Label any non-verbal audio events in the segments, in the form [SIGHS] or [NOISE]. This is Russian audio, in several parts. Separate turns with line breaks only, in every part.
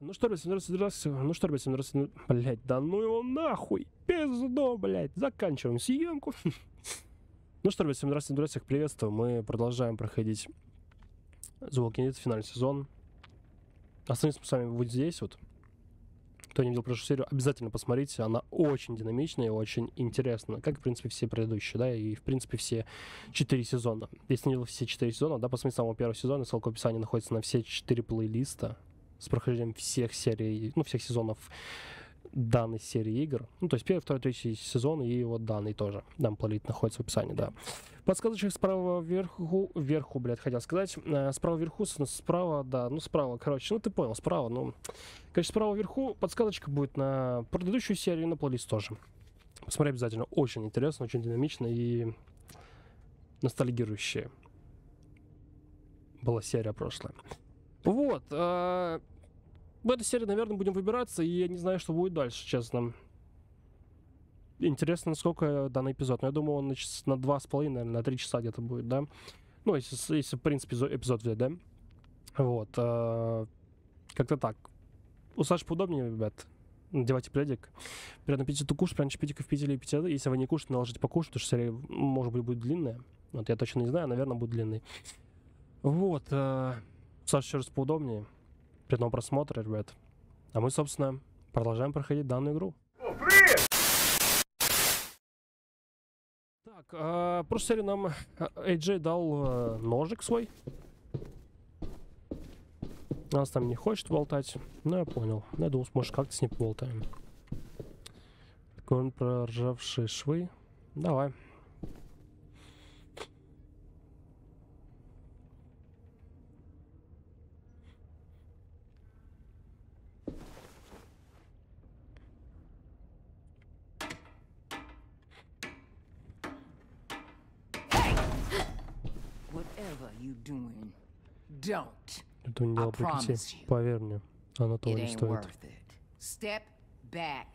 Ну что, ребят, всем здравствуйте, здравствуйте. Ну что, ребят, всем здравствуйте. Блять, да ну его нахуй. Пизду, блять. Заканчиваем съемку. [LAUGHS] Ну что, ребят, всем здравствуйте, здравствуйте, всех приветствую. Мы продолжаем проходить Walking Dead, финальный сезон. Остановимся с вами вот здесь вот. Кто не видел прошлую серию, обязательно посмотрите. Она очень динамичная и очень интересна. Как, в принципе, все предыдущие, да, и, в принципе, все четыре сезона. Если не видел все четыре сезона, да, посмотрите самого первого сезона. Ссылка в описании находится на все четыре плейлиста с прохождением всех серий, ну, всех сезонов данной серии игр. Ну, то есть первый, второй, третий сезон и вот данный тоже. Там плейлист находится в описании, да. Подсказочек справа вверху, вверху, блядь, хотел сказать. Э, справа вверху, с- справа, да, ну, справа, короче, ну, ты понял, справа, ну. Короче, справа вверху подсказочка будет на предыдущую серию и на плейлист тоже. Посмотри обязательно. Очень интересно, очень динамично и ностальгирующая была серия прошлая. Вот. А, в этой серии, наверное, будем выбираться, и я не знаю, что будет дальше, честно. Интересно, насколько данный эпизод. Но я думаю, он на, час, на два с половиной, наверное, на три часа где-то будет, да? Ну, если, если в принципе, зо- эпизод взять, да? Вот. а, как-то так. У Саши поудобнее, ребят. Надевайте пледик. Пить эту кушать, раньше пить в пить или пить. Если вы не кушаете, наложите покушать, потому что серия, может быть, будет длинная. Вот я точно не знаю, наверное, будет длинный. Вот. а, Саша еще раз поудобнее. Приятного просмотра, ребят. А мы, собственно, продолжаем проходить данную игру. Так, а, в прошлой серии нам а, AJ дал э, ножик свой. Нас там не хочет болтать. Ну, я понял. Я думал, может, как-то с ним поболтаем. Такой он проржавшие швы. Давай.
Whatever you doing, don't.
Это не дело
you.
Поверь мне, оно того не стоит.
Step back.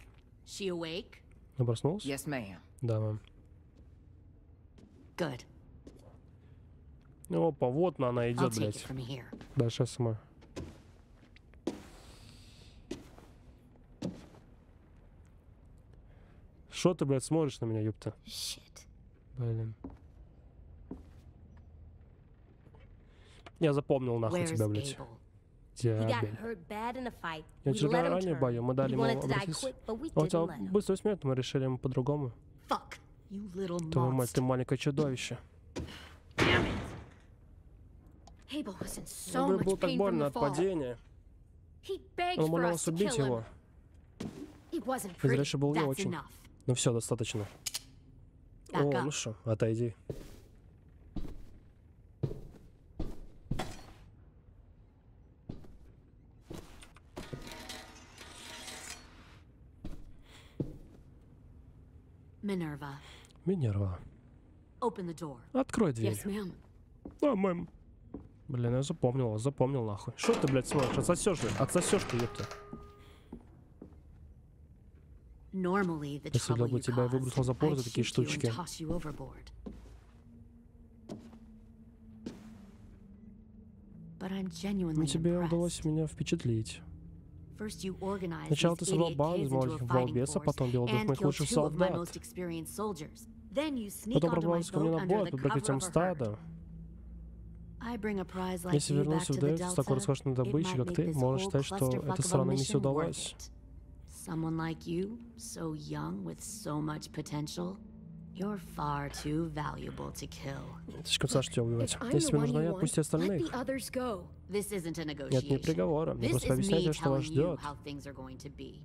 She awake?
Она проснулась?
Yes, ma'am.
Да, мам.
Good.
Опа, вот она
I'll
идет, блядь. Дальше сама. Что ты, блядь, смотришь на меня, ёпта?
Shit.
Блин. Я запомнил нахуй тебя, блядь.
A fight.
Я
him
ранее бою, мы дали ему обратиться. А у тебя быстрая смерть, мы решили ему по-другому. Твою мать, ты маленькое чудовище.
Much
было так больно от падения. Он умолял нас убить его.
He wasn't
Из
pretty.
Рэша был не очень. Ну все, достаточно. О, ну что, отойди. Минерва,
door.
открой дверь.
Yes, ma'am.
А, мэм. Блин, я запомнил, запомнил нахуй. Что ты, блядь, смотришь? Отсосешь, блядь. Отсосешь ты, ёпта. Если бы тебя выбросил за за такие штучки.
genuinely
Ну тебе удалось меня впечатлить. Сначала ты собрал банду из маленьких балбесов, потом бил двух моих лучших солдат. Потом пробрался ко мне на
the
под прикрытием стада. Если вернулся в Дельту с такой роскошной добычей, как ты,
whole
считать, что эта странная миссия удалась.
Someone like you, so young with so much potential, you're far too valuable to kill.
Слишком Саша тебя убивать.
If I'm
Если
the
тебе нужна
you
я, отпусти
let
остальных.
the others go.
This isn't a
Нет, не
negotiation.
приговора. Мне
This
просто
is
объясняйте,
me
что вас
telling you
ждет.
how things are going to be.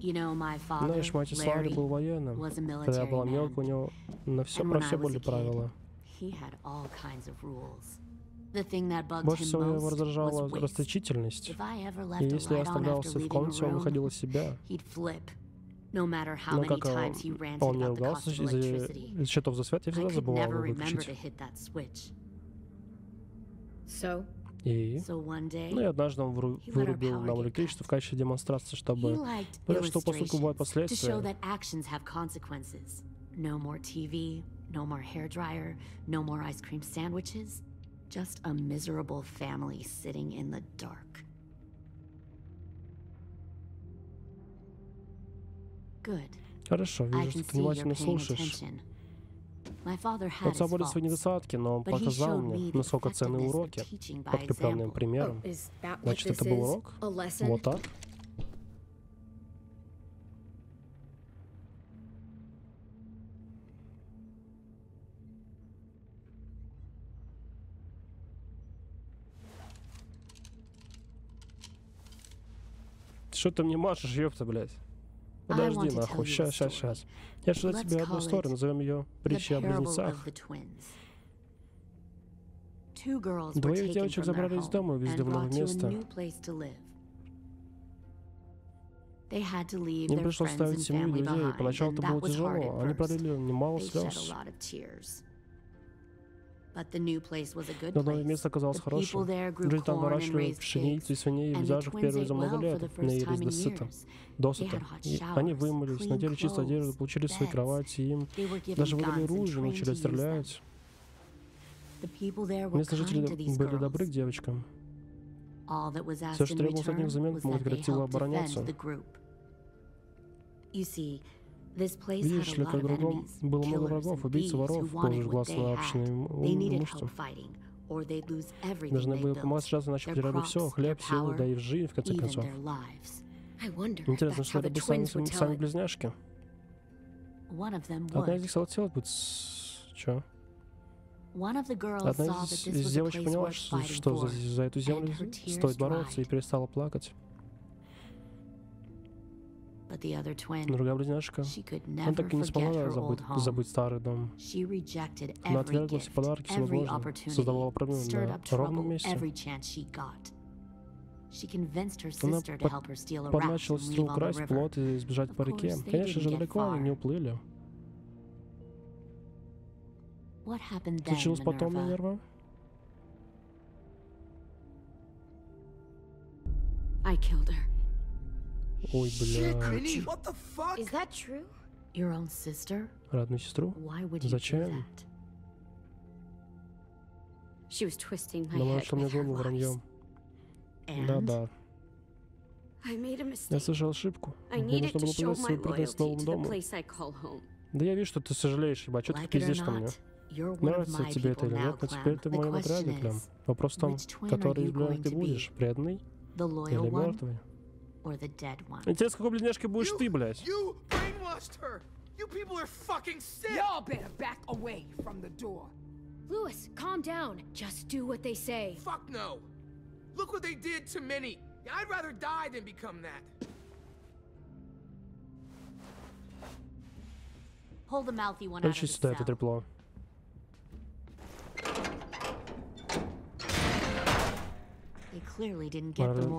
You know, my father,
Знаешь, Ларри
Larry,
был военным.
was a
Когда я
military
была
man.
мелкая, у него на все про все
I was
были правила.
He had all kinds of rules. The thing that bugged
Больше всего его
most
раздражала расточительность.
If I ever
И если я оставлялся
after
в
leaving
комнате,
a
он
room,
выходил из себя.
He'd flip. No matter how
Но
many
как
times he
он,
ranted
он не
about the
ругался
cost of
из-за
electricity.
из счетов за свет, я
I
всегда
could
забывал
never
его
remember to
выключить.
hit that switch.
So,
И...
So one day,
Ну и однажды он вру-
he let our
вырубил
power
нам
get
электричество
cut.
в качестве демонстрации,
he
чтобы
liked
понять, что у поступка бывают
illustrations to show
последствия.
that actions have consequences. No more TV, no more hair dryer, no more ice cream sandwiches. Just a miserable family sitting in the dark.
Хорошо,
I
вижу,
can
что ты
see you're
внимательно
paying
слушаешь.
attention. My father
У
had
отца были свои недостатки, но он показал мне, насколько ценны уроки, подкрепленные примером.
Oh,
Значит, это был урок? Вот так? Что ты мне машешь, ёпта, блядь? Подожди, нахуй, щас,
story.
щас. Я же
Let's
тебе одну историю, назовем ее
The
притчей о близнецах. Двоих девочек забрали из дома и увезли
and
в новое место. Им пришлось
and
семью людей, и поначалу это было тяжело. Они пролили немало слез. Но новое место оказалось хорошим. Люди там выращивали пшеницу и свиней, и даже впервые
ate
за много лет наелись досыта. Досыта. И они вымылись, надели чистую одежду, получили свои кровати, им даже выдали
trained
начали стрелять. Местные жители были добры к девочкам. Все, что требовалось от них взамен,
they
коллективу обороняться. Видишь ли, как
enemies,
было много врагов, убийц воров,
had.
общее
They needed
имущество. Должны были помогать сразу, иначе потеряли все, хлеб, силу, да и жизнь, в конце концов. Интересно, что это
the
бы сами, сами близняшки. Одна из них хотела быть... с- Чё? Одна из, из девочек поняла, что, что за, за эту землю стоит бороться, и перестала плакать. Другая близняшка, она так и не смогла забыть, забыть старый дом. Она отвергла все подарки, всевозможные, создавала проблемы на ровном месте. Она под- Подначила сестру украсть плод и сбежать по реке. Конечно же, далеко они не уплыли. Случилось потом? Минерва?
I killed her.
Ой, бля.
What the fuck?
Is that true?
Your own sister?
Родную сестру?
Why would you do
Зачем?
that?
She was twisting my
Она
head
нашла мне голову враньем. Да-да.
I made a
Я
mistake.
совершил ошибку.
I
Мне
needed
нужно
to
было показать свою преданность новому
to the
дому.
place I call home.
Да я вижу, что ты сожалеешь, ебать. Что ты пиздишь ко мне? Нравится
my
тебе это или нет, но теперь ты в моем отряде, Клем. Вопрос в том, который из ты
to
будешь, преданный или мертвый?
or the dead one?
Интересно, какой бледняшкой будешь ты, блядь?
You brainwashed her. You people are fucking sick.
Y'all better back away from the door.
Lewis, calm down. Just do what they say.
Fuck no. Look what they did to Minnie. I'd rather die than become that.
Pull the mouthy one out of
Включи
the
сюда это
cell.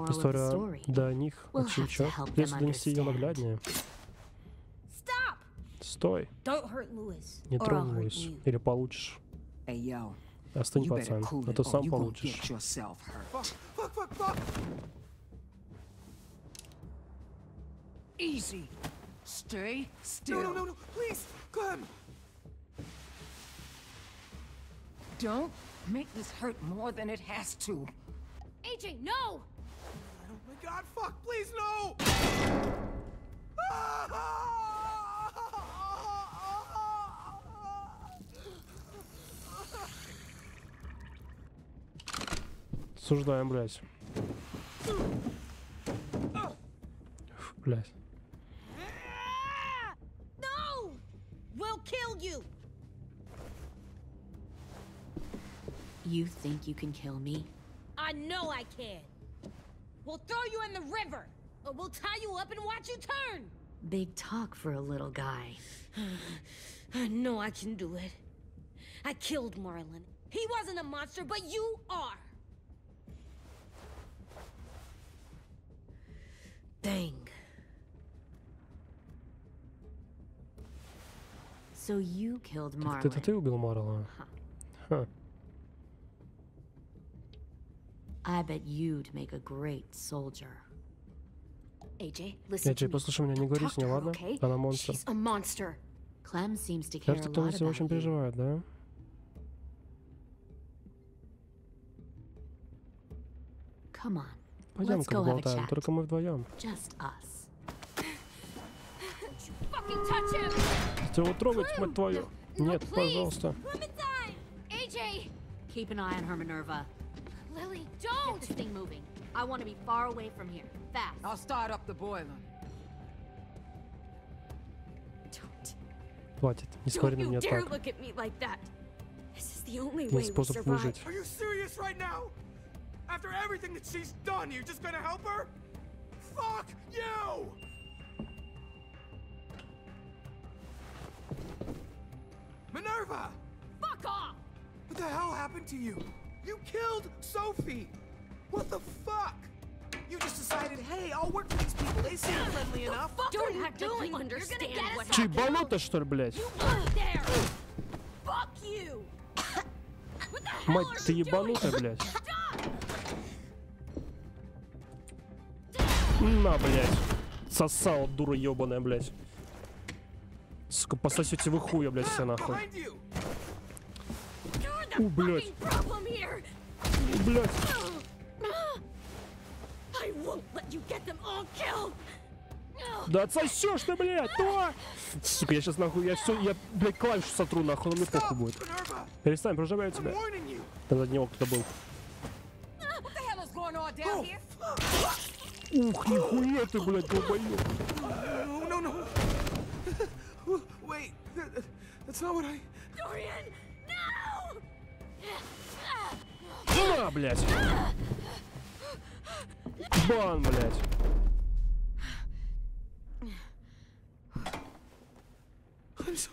История до них
We'll
очень
have to
чё.
help them
Придется донести ее
understand.
нагляднее.
Stop!
Стой,
Don't hurt Lewis.
не
or I'll
тронь Луис.
you.
Или получишь.
Hey, yo.
Остынь,
You better
пацан,
cool
а
it
то сам получишь.
Easy. Stay still.
No, no, no, no. Please, Clem.
Don't make this hurt more than it has to.
AJ, no!
Oh my god, fuck, please, no.
Суждаем, блядь. Фу, Блядь.
No! We'll kill you!
You think you can kill me?
I know I can. We'll throw you in the river, or we'll tie you up and watch you turn.
Big talk for a little guy. [SIGHS]
I know I can do it. I killed Marlon. He wasn't a monster, but you are.
Bang. So you killed
Так это ты
Marlon.
убил Марла? Ха.
I bet you'd make a great soldier.
AJ, listen me.
послушай меня, не говори
Talk
с ней,
to her,
ладно?
okay?
Она монстр.
She's a monster.
Clem seems to care a
Кажется, кто
lot
за очень переживает, да?
Come on,
Пойдем-ка
go have a
поболтаем,
chat.
только мы вдвоем.
just us.
Don't you
fucking touch him!
Ты его трогать, мать твою.
No,
Нет,
please.
пожалуйста.
AJ!
Keep an eye on her, Minerva.
Lily,
Get
don't!
this thing moving. I want to be far away from here. Fast.
I'll start up the boiler.
Don't.
Хватит, не смотри на
Don't you
меня
dare
так.
look at me like that. This is the only
Есть
way we
способ
survive.
выжить.
Are you serious right now? After everything that she's done, you're just gonna help her? Fuck you! Minerva!
Fuck off!
What the hell happened to you? You killed Sophie! What the fuck? You just decided, hey, I'll work for these people. They seem friendly enough.
Fuck
Don't
are you
act like
doing?
you
You're
understand
gonna get
what
us
Че,
out.
ебануто, что ли, блядь?
Up there! Fuck you! What the hell
Мать,
are
ты
you doing?
ебанутая, блядь. На, блядь. Сосала, дура ебаная, блядь. Сука, пососете вы хуя, блядь, все нахуй.
Get them all killed!
Да отсосешь ты, блядь, то! Сука, я сейчас нахуй, я все, я, блядь, клавишу сотру нахуй, мне похуй будет. Перестань, прожимаю тебя. Там за него кто-то был.
Here?
Ух, нихуя ты, блядь, долбоёб.
No, no, no. [LAUGHS] Wait, that, that's not what I.
Dorian!
На, блядь. Бан, блядь.
Sorry.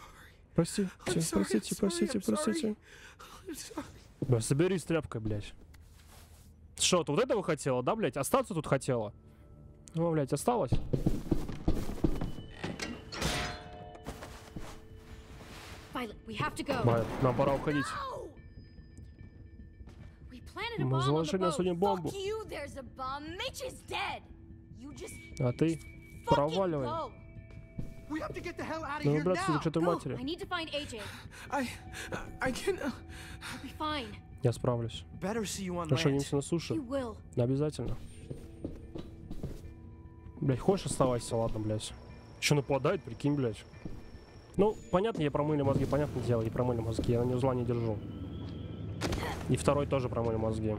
Простите, простите, простите, простите. Да, соберись тряпкой, блядь. Что, ты вот этого хотела, да, блядь? Остаться тут хотела? Ну, блядь, осталось? Нам пора уходить. Мы заложили на судне бомбу. А ты проваливай. Ну, к чертовой
Go. I
матери. Я справлюсь. Хорошо, на суше. Обязательно. Блять, хочешь оставайся, ладно, блядь. Еще нападает, прикинь, блядь. Ну, понятно, ей промыли мозги, понятное дело, ей промыли мозги, я на нее зла не держу. И второй тоже промыли мозги.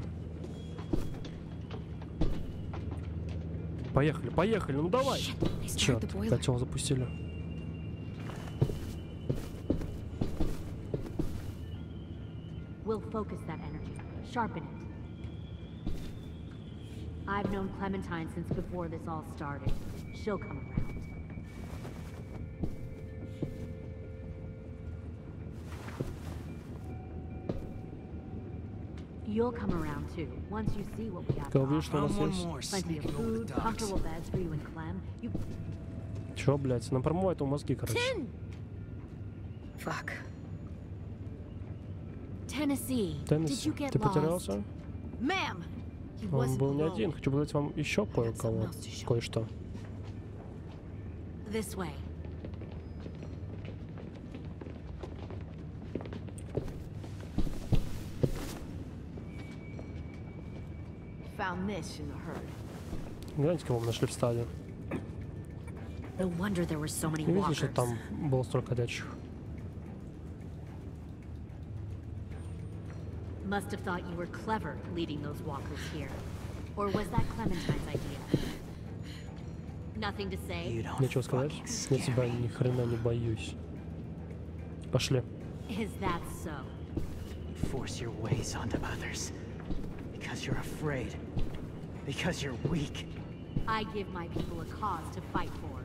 Поехали, поехали, ну давай. Черт, его запустили.
We'll focus that energy, sharpen it. I've known Clementine since before this all started. She'll come around. You'll come around too, once you see what we have.
Что у нас есть.
more
Plenty of
sneaking over the
food,
docks.
comfortable beds for you and Clem. You
Че, блядь, нам промывает его мозги, короче.
Ten!
Fuck.
Tennessee. Did
Теннесси,
you get
ты потерялся?
Ma'am! He
Он был не
alone.
один. Хочу показать вам еще кое-кого. Кое-что.
This way.
Found this in the herd.
Гляньте, кого мы нашли в стаде.
No wonder there were so many
Не видите, что
walkers.
там было столько ходячих?
Must have thought you were clever leading those walkers here. Or was that Clementine's idea? Nothing to say?
Нечего сказать. Я тебя ни хрена не боюсь. Пошли.
Is that so?
force your ways onto others. Because you're afraid. Because you're weak.
I give my people a cause to fight for.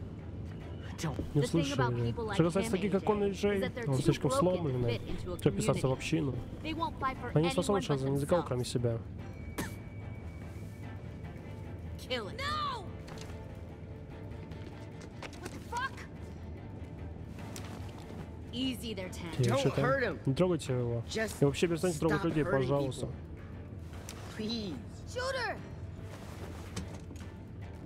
Don't
Не
people like
Что касается таких, как он и Джей, он
too
слишком сломленный, чтобы вписаться в общину. Они способны шанса ни за кого, кроме себя. Не трогайте его.
Just
И вообще перестаньте трогать людей, пожалуйста.
people. Please.
Shooter!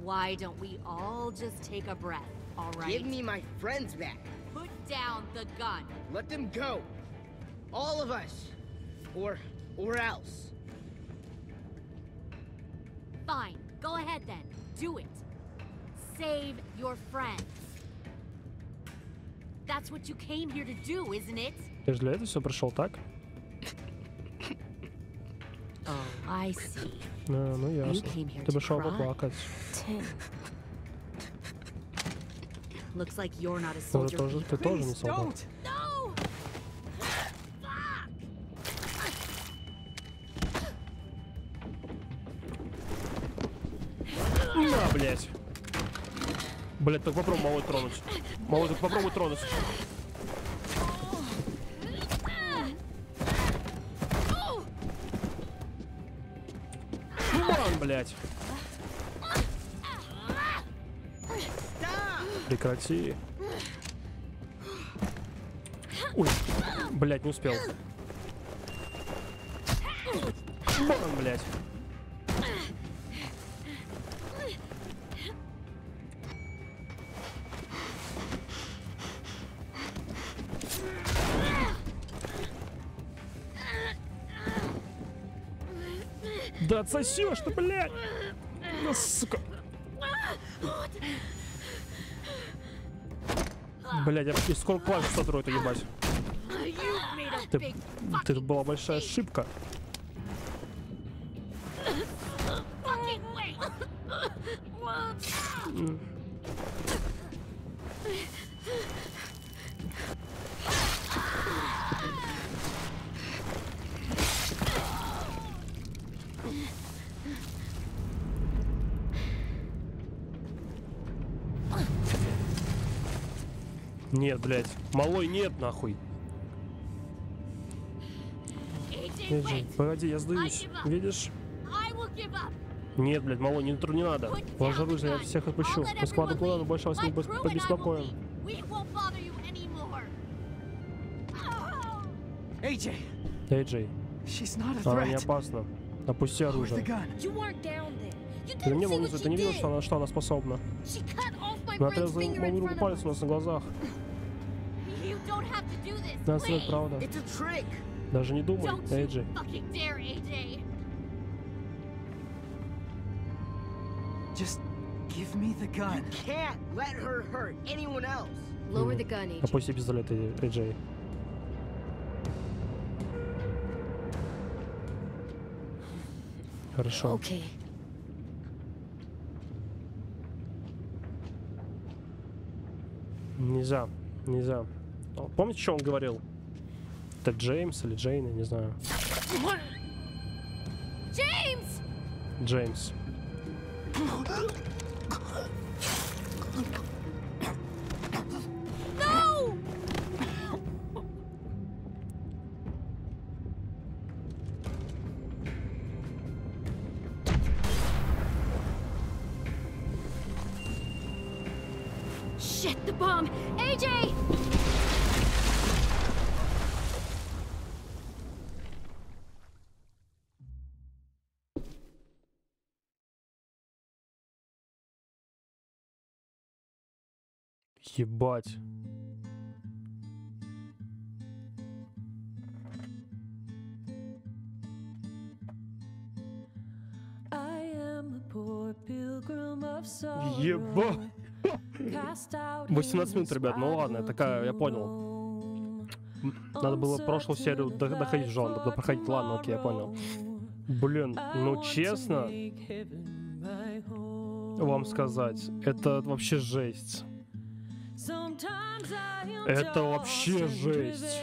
Why don't we all just take a breath, all right?
Give me my friends back.
Put down the gun.
Let them go. All of us. Or or else.
Fine. Go ahead then. Do it. Save your friends. That's what you came here to do, isn't it?
Ты же для этого все пришел, так?
Oh, I see.
А, ну ясно.
came here
Ты
to
пришел поплакать.
Looks like you're not a
Может,
soldier.
тоже, ты тоже не солдат. На, блядь. Блядь, так попробуй малой тронуть. Малой, так попробуй тронуть. Блядь. Прекрати. Ой, блядь, не успел. Бан, блядь. Да отсосешь ты, блядь! Ну, сука. Блядь, я и сколько клавиш сотру это ебать. Ты, ты была большая ошибка.
fucking wait!
Нет, блядь. Малой нет, нахуй.
Wait!
Погоди, я сдаюсь. Видишь? Нет, блядь, малой, не, тру- не надо.
The
оружие, я всех отпущу.
I'll let
Мы с Кладом
everyone
куда
leave.
больше вас не побеспокоим.
leave. We won't bother you anymore.
AJ,
Эй,
she's not a
она не опасна. Опусти оружие. Ты
didn't
не
see
был
what
внизу,
she
ты не видел, что она, что она способна? Она отрезала мою руку палец у нас на глазах. Сказать
please.
правда. Даже не думай, Эйджи. Опусти пистолет, Эй- Эйджей. Хорошо.
Okay.
Нельзя, нельзя. Помните, что он говорил? Это Джеймс или Джейн, я не знаю.
James!
Джеймс. Ебать. Ебать. 18 минут, ребят, ну ладно, такая, я понял. Надо было прошлую серию до- доходить в жен, надо проходить, ладно, окей, я понял. Блин, ну честно, вам сказать, это вообще жесть. Это вообще жесть.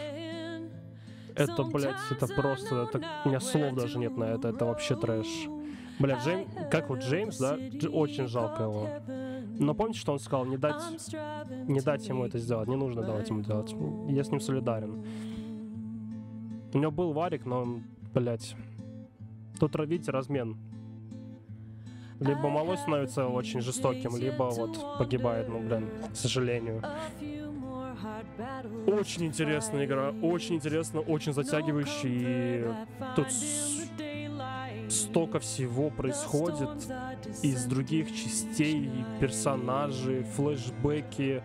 Это, блядь, это просто, это, у меня слов даже нет на это, это вообще трэш. Бля, Джейм, как вот Джеймс, да, очень жалко его. Но помните, что он сказал, не дать, не дать ему это сделать, не нужно давать ему делать. Я с ним солидарен. У него был варик, но он, блядь, тут, видите, размен. Либо малой становится очень жестоким, либо вот погибает, ну, блин, к сожалению. Очень интересная игра, очень интересно, очень затягивающий. И тут столько всего происходит из других частей, персонажей, флешбеки.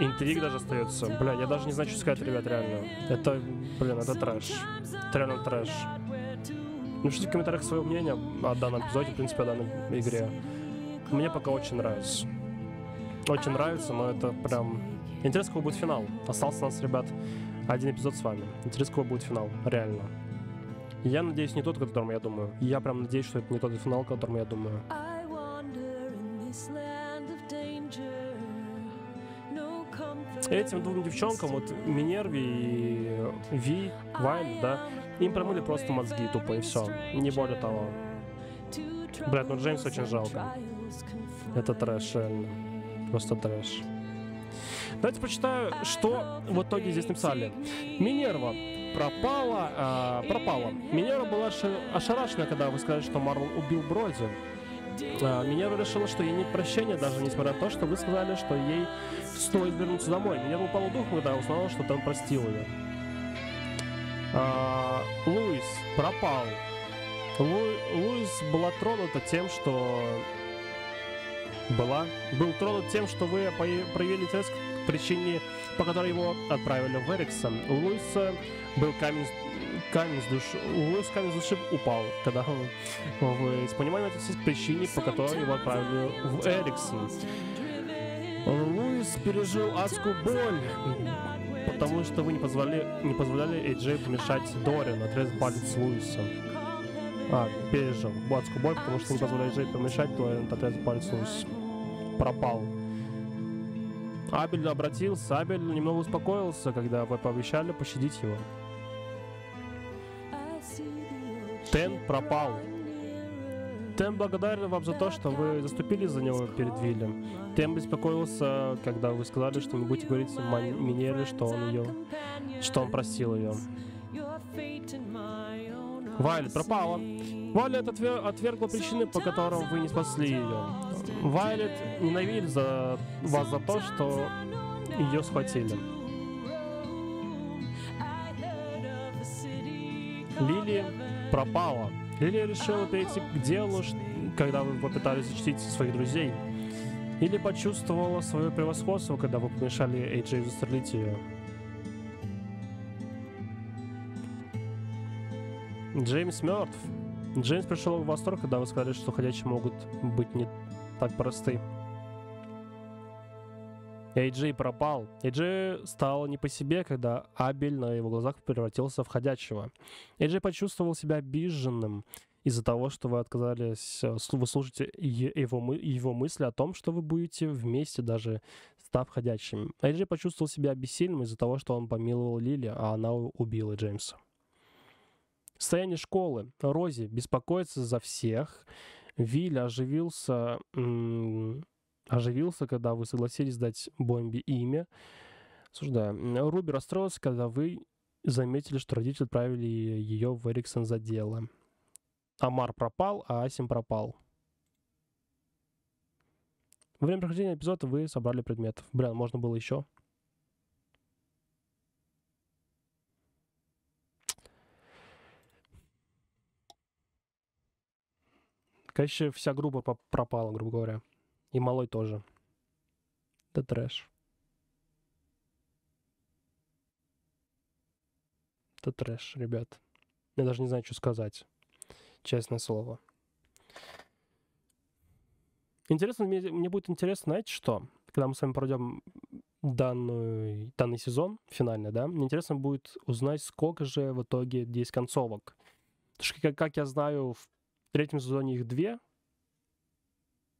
Интриг даже остается. Бля, я даже не знаю, что сказать, ребят, реально. Это, блин, это трэш. Это реально трэш. Напишите в комментариях свое мнение о данном эпизоде, в принципе, о данной игре. Мне пока очень нравится. Очень нравится, но это прям... Интересно, какой будет финал. Остался у нас, ребят, один эпизод с вами. Интересно, какой будет финал, реально. Я надеюсь, не тот, о котором я думаю. Я прям надеюсь, что это не тот финал, о котором я думаю. Этим двум девчонкам, вот Минерви и Ви, Вайн, да, им промыли просто мозги тупо и все. Не более того. Блядь, ну Джеймс очень жалко. Это трэш, реально. Просто трэш. Давайте почитаю, что в итоге здесь написали. Минерва пропала, а, пропала. Минерва была ошарашена, когда вы сказали, что Марл убил Броди. А, Минерва решила, что ей нет прощения, даже несмотря на то, что вы сказали, что ей стоит вернуться домой. Минерва упала дух, когда узнала, что там простил ее. А, Луис пропал. Лу, Луис была тронута тем, что была, был тронут тем, что вы проявили интерес к причине, по которой его отправили в Эриксон. У Луиса был камень, камень с души, Луиса камень с души упал, когда вы с пониманием относились к причине, по которой его отправили в Эриксон. Луис пережил адскую боль, потому что вы не позволяли, не позволяли Эйджей помешать Дорин, отрезать палец Луиса. А, пережил адскую боль, потому что не позволяли Эйджей помешать Дорин, отрезать палец Луиса. Пропал. Абель обратился, Абель немного успокоился, когда вы пообещали пощадить его. Тен пропал. Тем благодарен вам за то, что вы заступили за него перед Виллем. Тем беспокоился, когда вы сказали, что не будете говорить Минере, что он ее, что он просил ее. Вайлет пропала. Вайлет отвер... отвергла причины, по которым вы не спасли ее. Вайлет ненавидит за... вас за то, что ее схватили. Лили пропала. Лилия решила перейти к делу, когда вы попытались защитить своих друзей. Или почувствовала свое превосходство, когда вы помешали Эйджей застрелить ее. Джеймс мертв. Джеймс пришел в восторг, когда вы сказали, что ходячие могут быть не так просты. Эйджей пропал. Эйджей стал не по себе, когда Абель на его глазах превратился в ходячего. Эйджей почувствовал себя обиженным из-за того, что вы отказались, э, вы слушаете его, его мысли о том, что вы будете вместе, даже став ходячим. Эйджей почувствовал себя бессильным из-за того, что он помиловал Лили, а она убила Джеймса. Состояние школы. Рози беспокоится за всех. Вилли оживился оживился, когда вы согласились дать Бомби имя. Осуждаю. Руби расстроился, когда вы заметили, что родители отправили ее в Эриксон за дело. Амар пропал, а Асим пропал. Во время прохождения эпизода вы собрали предметов. Блин, можно было еще. Конечно, вся группа пропала, грубо говоря. И малой тоже. Это трэш. Это трэш, ребят. Я даже не знаю, что сказать. Честное слово. Интересно, мне, мне будет интересно, знаете что? Когда мы с вами пройдем данную, данный сезон, финальный, да, мне интересно будет узнать, сколько же в итоге есть концовок. Потому что, как, как я знаю, в третьем сезоне их две,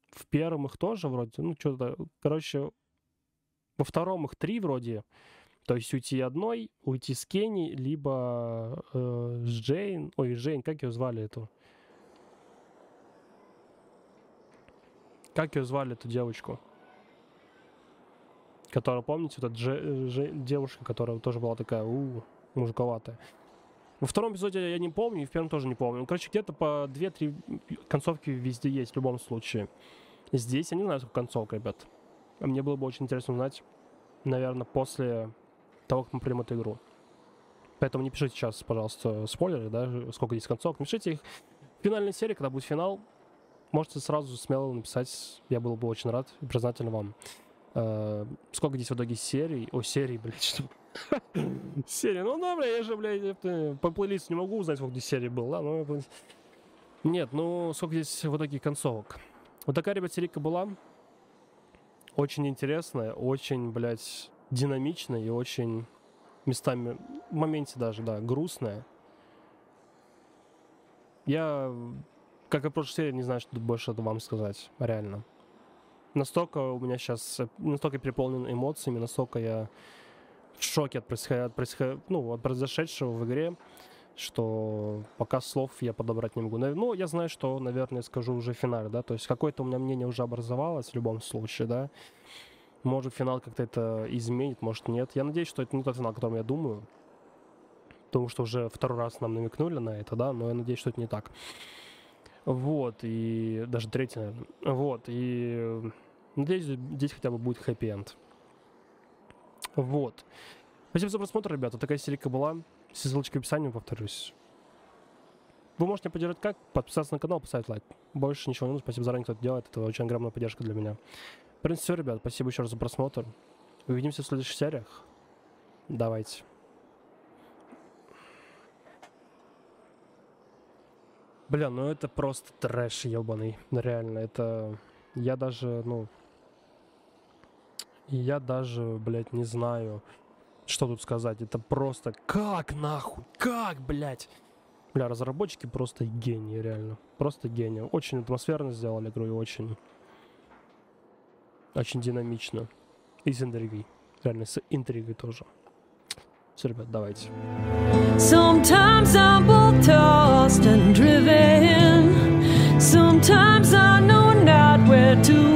в первом их тоже вроде, ну, что-то, короче, во втором их три вроде, то есть уйти одной, уйти с Кенни, либо э, с Джейн, ой, Джейн, как ее звали эту? Как ее звали, эту девочку? Которая, помните, вот эта Дже, Дже, девушка, которая тоже была такая, у, мужиковатая. Во втором эпизоде я не помню, и в первом тоже не помню. Ну, короче, где-то по 2-3 концовки везде есть в любом случае. Здесь я не знаю, сколько концовка, ребят. Мне было бы очень интересно узнать, наверное, после того, как мы примем эту игру. Поэтому не пишите сейчас, пожалуйста, спойлеры, да, сколько здесь концовок. Напишите их в финальной серии, когда будет финал. Можете сразу смело написать, я был бы очень рад и признателен вам. Uh, сколько здесь в итоге серий? О, серий, блядь, что? Серии, ну да, бля, я же, блядь, по плейлисту не могу узнать, сколько здесь серий было, да? Ну, нет, ну, сколько здесь в итоге концовок? Вот такая, ребят, серийка была. Очень интересная, очень, блядь, динамичная и очень местами, в моменте даже, да, грустная. Я, как и в прошлой серии, не знаю, что больше вам сказать, реально. Настолько у меня сейчас, настолько переполнен эмоциями, настолько я в шоке от, происход... от, происход... ну, от произошедшего в игре, что пока слов я подобрать не могу. Ну, я знаю, что, наверное, скажу уже в финале, да, то есть какое-то у меня мнение уже образовалось в любом случае, да. Может, финал как-то это изменит, может, нет. Я надеюсь, что это не тот финал, о котором я думаю. Потому что уже второй раз нам намекнули на это, да, но я надеюсь, что это не так. Вот, и даже третий, наверное. Вот, и надеюсь, здесь хотя бы будет хэппи-энд. Вот. Спасибо за просмотр, ребята. Такая серийка была. Все ссылочки в описании, повторюсь. Вы можете поддержать как? Подписаться на канал, поставить лайк. Больше ничего не нужно. Спасибо заранее, кто это делает. Это очень огромная поддержка для меня. В принципе, все, ребят. Спасибо еще раз за просмотр. Увидимся в следующих сериях. Давайте. Бля, ну это просто трэш ебаный. Реально, это... Я даже, ну... И я даже, блядь, не знаю, что тут сказать. Это просто как нахуй? Как, блядь? Бля, разработчики просто гении, реально. Просто гении. Очень атмосферно сделали игру и очень... Очень динамично. И с интригой. Реально, с интригой тоже. Все, ребят, давайте.
Sometimes I'm both tossed and driven. Sometimes I know not where to